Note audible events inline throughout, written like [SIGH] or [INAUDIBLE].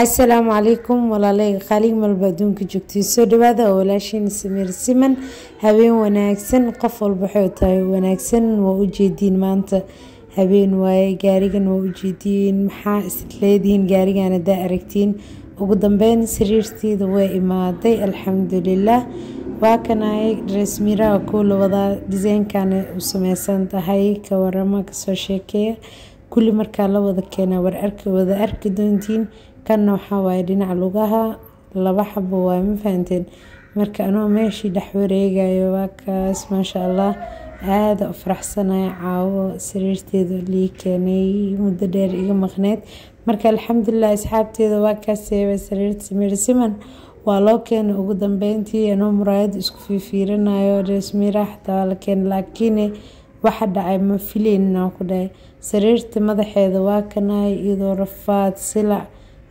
asalaamu calaykum walaaleyga qaaliig malba adduunka joogtay soo dhawaada oo walaashiin samiir siman habeen wanaagsan qof walba waxay tahay wanaagsan waa ujeediin maanta. Habeen waaye gaarigan waa ujeediin maxaa isleedihiin gaarigan hadaa aragtiin? Ugu dambeyn sariirteeda way imaaday alxamdulilah waa kanay resmiraha kuu lawadaa diseynkana u sameysan tahay ka warama ka soo sheekeeya. Kulli markaa la wada keena war arki wada arki doontiin kanna waxaa waaye dhinaca lugaha laba xabo waay ma fahanteen. Marka anoo meeshii dhex wareegayo waa kaas maasha allah aada u faraxsanaya caawo sariirteeda lii keenay muddo dheer iga maqneyd marka alxamdulilah asxaabteeda waa kaaseeba sariirta samiir siman. Waa loo keenay ugu dambeyntii anoo muraayada isku fiifiirinayo resmira xataa waa la keenay laakiin waxa dhacay ma fileynina ku dhahay sariirta madaxeeda waa kanay iyadoo rafaad silac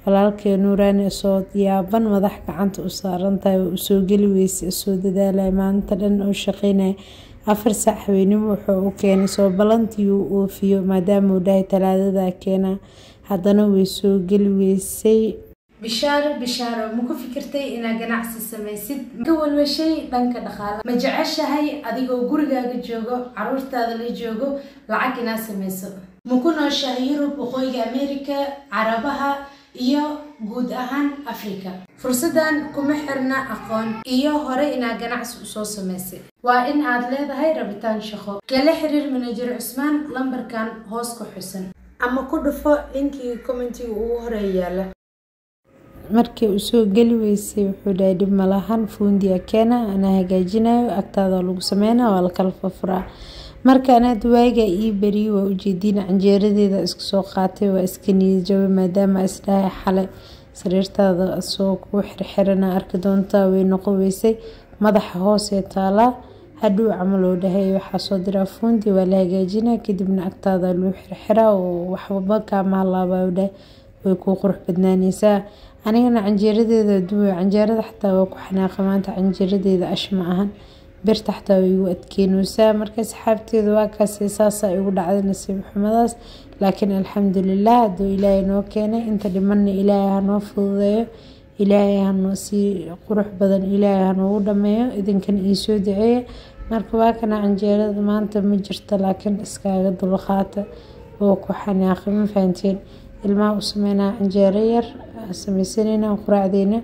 walaalkee nuuraani soo yaaban madax gacanta u saarantahay waa u soo geli weyse soo dadaalaya maalinta dhan oo shaqeynaya afar saac haweenimo wuxuu u keenay soo balantii uu oofiyo maadaama uu dhahay talaadada keena. Haddana way soo geli weysay. Bishaaro bishaaro ma ku fikirtay inaad ganacsi samaysid? Ka walwashay dhanka dhaqaala ma jeceshahay adigoo gurigaaga joogo caruurtaada la joogo lacag inaad samayso? Ma ku nooshahay yurub waqooyiga america carabaha iyo guud ahaan africa fursadan kuma xirna aqoon iyo hore inaad ganacsi u soo samaysay. Waa in aad leedahay rabitaan shaqo. Kala xiriir manajer cusmaan lambarkan hoos ku xusan. Ama ku dhufo linkii commentiga ugu horreeya yaalla markii uu soo geli weysay wuxuu dhahay dhib malahan fuundiya keena anaa hagaajinayo agtaada lagu sameyna waa lakala fafuraa marka anaad waaga ii beriye waa ujeediin canjeeradeeda iska soo qaatay waa iska niyadjabay maadaama isdhahay xalay. Sariirtaada soo kuu xirxirana arki doontaa way noqon weysay. Madaxa hoosee taalaa hadhow camal oo dhahay waxaa soo diraa fuundi waa la hagaajinaa kadibna agtaada luu xirxiraa oo waxbaba kaama halaabaa way kuu qurux badnaaneysaa. Anigana canjeeradeeda duwa canjeerada xataa waa ku xanaaqa maanta canjeeradeeda ash ma ahan birta xataa way igu adkeyneysaa marka asxaabteeda waa kaasi saasaa igu dhacday nasiib xumadaas laakiin alxamdulilah hadduu ilaahay noo keenay inta dhimanna ilaahay hanoo fududeeyo. Ilaahay hanoo sii qurux badan ilaahay hanoogu dhameeyo. Idinkan iisoo duceeya marka waa kana canjeerada maanta ma jirto laakiin iskaaga dulqaata. Oo ku xanaaqi ma fahanteen ilmaha u sameynaa canjeero yar sameysanayna quraacdeena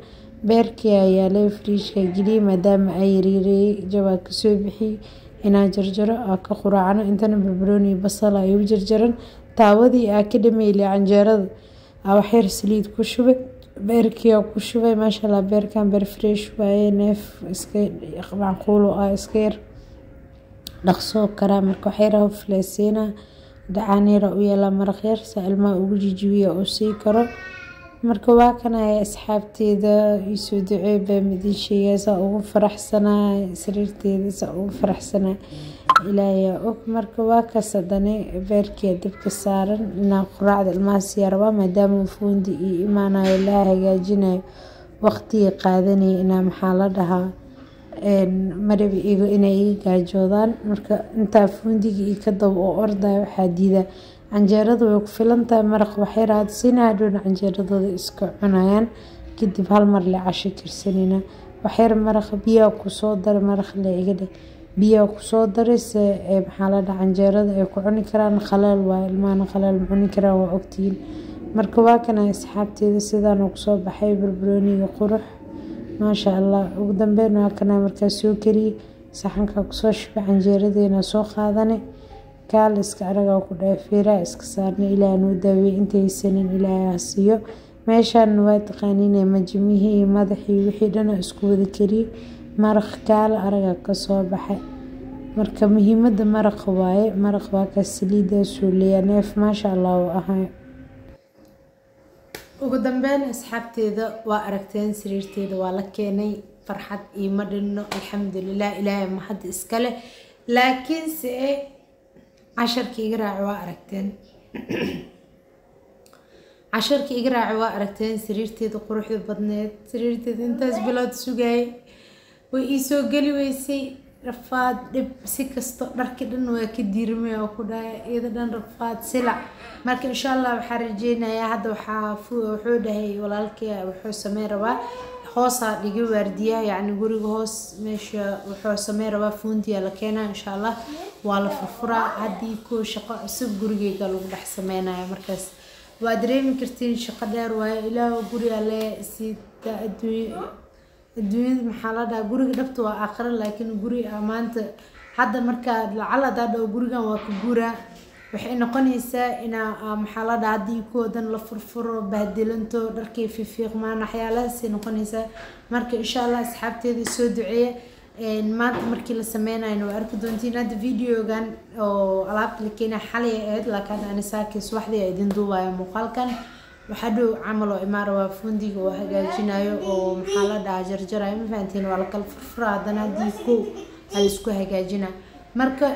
beerkii ayaalay fariishka geliyay maadaama ay yareereeyay jabaa ka soo bixiyay inaa jarjaro ka quraacno intana barbarooni basala ay u jarjaran taawadii aa ka dhameylay canjeerada aa waxyar saliid ku shubay beerkiia ku shubay maashaalla beerkan beer fresh waaye neef iska macquulo ah iska yar. Dhaqsoo karaa marka waxyara hofleesiina dhacaanira u yeelaa maraq yar saa ilmaha ugu jijibiya oo sii karo marka waa kanaya asxaabteeda iisoo duceey baa midin sheegaa saa ugu faraxsanaa sariirteeda saa ugu faraxsanaa ilaayaa og. Marka waa kaas hadane beerkia dabka saaran inaa quraacda ilmaha siyaa rabaa maadaama fuundi iyo imaanayo laa hagaajinayo waqtigii qaadanaya inaa maxaa la dhahaa marabi igo inay iga gaajoodaan marka intaa fuundiga iyo kadaba oo ordaya waxaa diidaa canjeerada way ku filan tahay maraq sina hadhowna canjeeradooda iska cunayaan. Kadib hal mar le casho karsanina waxyar maraq biyaa ku soo daray maraq le iga dheh biyaa ku soo daray se maxaa la dhaha canjeerada ay ku cuni karaan khaleel waa ilmahana khaleel ma cuni karaan waa ogtihiin. Marka waa kana asxaabteeda sidaan ku soo baxay barbarooniga qurux maasha allah. Ugu dambeyn waa kana markaa soo kariyey saxanka ku soo shubay canjeeradeena soo qaadanay kaal iska aragaa ku feeraha iska saarna ilaaha noo daawey intaysanin ilaaha siiyo. Meeshaana waa taqaaniina majimihii iyo madaxii wixii dhana isku wada kariyey maraq kaala araga ka soo baxay marka muhiimada maraqa waaye maraq waa kaa saliidaasuu leeyaa neef maasha allah uu ahay ugu dambeyn asxaabteeda waa aragteen sariirteeda waa la keenay farxad iima dhinno alxamdulilah ilaahay mahad iskale laakiinse casharka iga raaci waa aragteen. [CLEARS THROAT] Casharka iga raaci waa aragteen sariirteeda quruxda badneed sariirteeda intaas bilood sugayay way iisoo geli weysay. Rafaad dhib si kasto dharki dhan waa ka diirmay oo ku dhahay iyada dhan rafaad silac marka insha allah waxaa rajeynayaa hadda waxaa wuxuu dhahay walaalkii wuxuu sameyn rabaa hoosaa dhiga waardiyaha yacni guriga hoos meesha wuxuu sameyn rabaa fuundiya la keenaa insha allah waa la furfuraa. Haddii kuwa shaqo cusub gurigeyga lagu dhex sameynaya markaas. Waa dareemi kartiin shaqo dheer waayo. Ilaah guri alle adduunya adduunyada maxaa la dhahaa? Guriga dhabta waa aakhira laakiin guri maanta hadda markaa lacal hadaa dhaho gurigan waa ka guuraa waxay noqonaysaa inaa maxaa la dhaha haddii la furfuro bahdilanto dharkay fiifiiqmaan waxyaalahaasay noqonaysaa. Marka insha allah asxaabteeda soo duceeya maanta markii la sameynayna waa arki doontiin hadda videogan oo alaabta la keenaya xalay ahayd laakiin ani saakii subaxdii a idin duubayo muuqaalkan. Waxaa dhow camal oo imaara waa fundiga oo hagaajinayo oo maxaa la dhahaa jarjarayo ma fahantiin waa la kala furfura haddana haddii ko ala isku hagaajina marka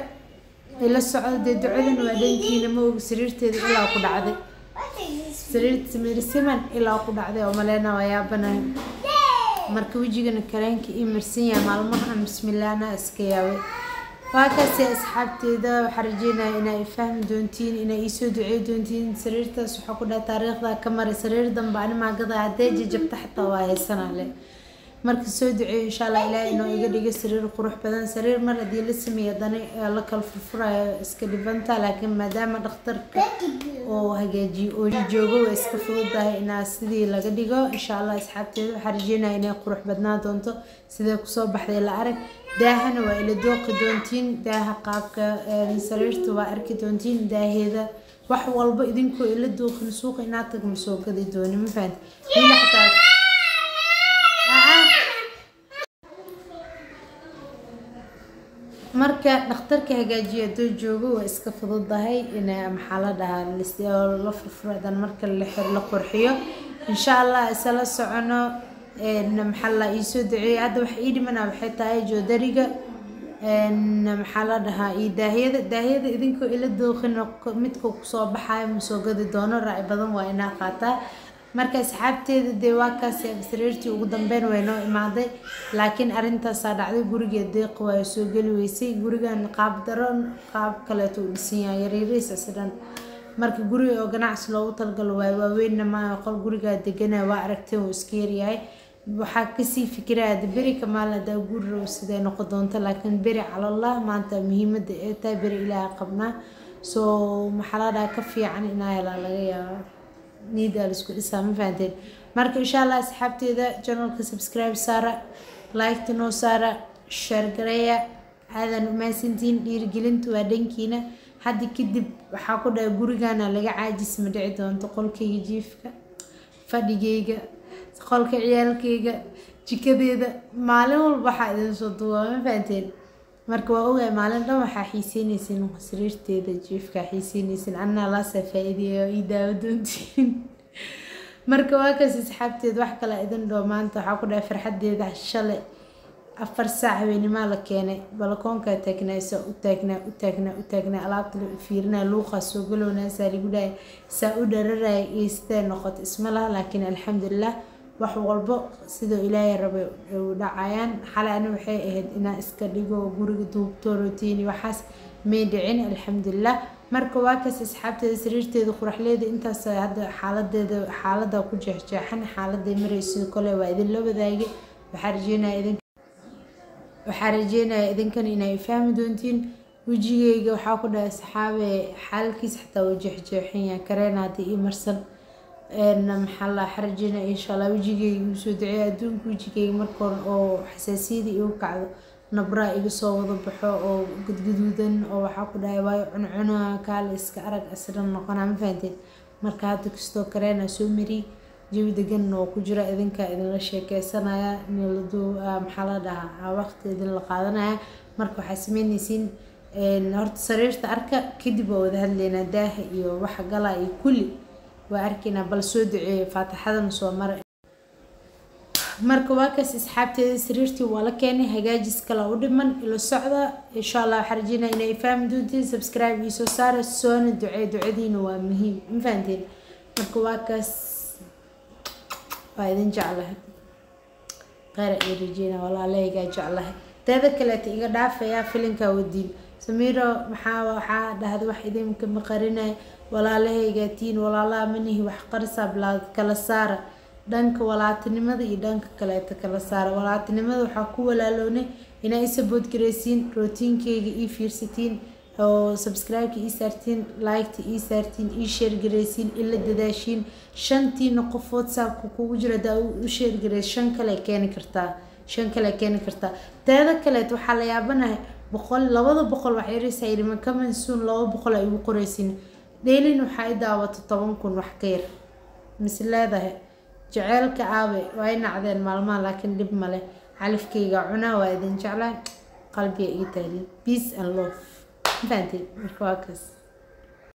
ila socdo dee ducadan waa dhankiina ma og sariirteeda ilaa ku dhacday. Sariirta mirsiman ilaa ku dhacday oo maleena waa yaabanahay marka wejigana kareenka ii marsan yahay maalmahan bismillaahna iska yaabay. Waa asxaabteeda waxaa rajeynaya inaa fahmi doontiin inaa iisoo ducey doontiin sariirtaas. Waxaa ku dhaha taariikhda ka maray sariir dambe animaa gada haddee jajabta xataa waa haysanaa le marka soo duceeyo insha allah ilaahay inoo iga dhigo sariir qurux badan. Sariir mar haddii la sameeyo haddana la kala furfurayo iska dhibanta laakiin maadaama dhakhtarka oo hagaajiyo oo joogo waa iska fududahay inaa sidii laga dhigo insha allah asxaabteeda waxaa rajeynaya inay qurux badnaa doonto. Sidee ku soo baxday la arag. Daahana waa ila dooqi doontiin. Daaha qaabka sariirta waa arki doontiin. Daaheeda wax walba idinkoo ila dooqin suuqa inaad tagma soo gadi dooni ma fahanti wili xataa marka dhakhtarka hagaajiyo hadduu joogo waa iska fududahay in maxaa la dhahaa la furfuradan marka la qurxiyo. Insha allah isala socono maxaa la iisoo duceeya hadda waxa ii dhimana waxay tahay joodariga maxaa la dhahaa? Iyo daahiyada daahiyada idinkoo ila dooqin midka ku soo baxayo masoo gadi doono. Raaci badan waa inaa qaataa marka asxaabteeda dee waa kaas sariirtii ugu dambeyn way noo imaaday laakiin arrintaasaa dhacday gurigeed deeq waa soo geli weysay gurigan qaab daron qaab kaleeto u dhisan yahay yaryariis isdhan marka guriga oo ganacsi loogu talgalo waayo waaweynna maaha qol gurigaa deganaa waa aragteen uu iska yaryahay waxaa ka sii fikiraya de beri kamaalin hadaa guri row siday noqon doonto laakiin beri calallah maanta muhiimada ee tahay beri ilaaha qabnaa. Soo maxaa la dhaha ka fiican inaa helaa laga yaaba niida la isku dhisaa ma fahanteen? Marka insha allah asxaabteeda janalka subscribe saara liketa noo saara sheergareeya aadan umaasantiin dhiirigelinta waa dhankiina. Hadda kadib waxaa ku dhahay gurigana laga caajis ma dhici doonto qolkayga jiifka fadhigayga qolka ciyaalkayga jikadeeda maalin walba waxaa idin soo duubaa ma fahanteen marka waa ogahay maalin dhan waxaa xiiseynaysin sariirteeda jiifkaa xiiseynaysin annaa laasaa faa-iideeya oo ii daawo doontiin. [LAUGHS] Marka waa kaas asxaabteed wax kale idin dhoo maanta waxaa ku dhahay farxadeeda shalay. Afar saac habeenimaa la keenay balakoonkaa taagnaa saa u taagnaa u taagnaa u taagnaa alaabta la fiirinaa luuqaa soo galownaa saa lagu dhahay saa u dhararaya iyo sidee noqoto isma laha laakiin alxamdulilah wax walbo sidoo ilaahay rabay u dhacayaan. Xalay ani waxay ahayd inaan iska dhigo guriga duubto rotiini waxaas may dhicin alxamdulilah marka waa kaas asxaabteeda sariirteeda quraxleeda intaas hadda xaaladeeda xaalada ku jeexjeexan xaaladay marayso kole waa idinla wadaagay waxaa rajeynaya idin waxaa rajeynaya idinkan inay fahmi doontiin. Wejigeyga waxaa ku dhahay saxaabe xaalkiis xataa uu jeexjeexan yahay kareen haddii ii marsan maxaa la xarajina insha allah wejigeyga igu soo duceeya adduunka wejigeyga markoon oo xasaasiyada igu kacdo nabraa iga soo wada baxo oo gudguduudan oo waxaa ku dhahay waayo cuncuna kaale iska arag asdhan noqonaa ma fahanteen marka hadda kastoo kareena soo mari jawi deganna oo ku jira idinka idinla sheekeysanaya niladu maxaa la dhahaa? Waqti idin la qaadanaya. Marka waxaa sameynaysiin horta sariirta arka kadib waa wada hadleynaa daaha iyo waxa galaa iyo kulli waa arkaynaa bal soo duceeya faatixadana soo mara marka waa kaas asxaabteeda sariirtii waa la keenay hagaajis kale u dhiman ila socda. Insha allah waxaa rajeynaa inay fahmi doontiin subscribe iyo soo saara soona ducee ducadiina waa muhiim. Ma marka waa waa idin jeclahay. Kheyr ay rajeynaa walaalahaygaa jeclahay. Teeda kaleeta iga dhaafayaa filinkaa wadiin. Samiiro maxaa waxaa dhahda wax idinka maqarinay walaalahaygatiin walaalaha manihi wax qarisaa bilaad kala saara. Dhanka walaatinimada iyo dhanka kaleeta kala saara. Walaatinimada waxaa ku walaaloonay inaa isabood garaysiin rootiinkeyga ii fiirsatiin oo subscribe-ka ii saartiin like-ta ii saartiin ii sheergaraysiin ila dadaashiin. Shantiina qofood saabka kugu jira hadaa u sheergareys shan kale keeni kartaa shan kale keeni kartaa. Teeda kaleet waxaa la yaabanahay boqol labada boqol wax yaraysaa yidhi makamansuun laba boqol ay igu qoraysin dheelin waxaa i daawato toban kun wax ka yar. Mise leedahay jaceylka aabe waa i nacdeen maalmaha laakiin dhib male xalifkayga cunaa waa idin jeclaa qalbiga ii taaliin peace and love. Fahanteen marka waa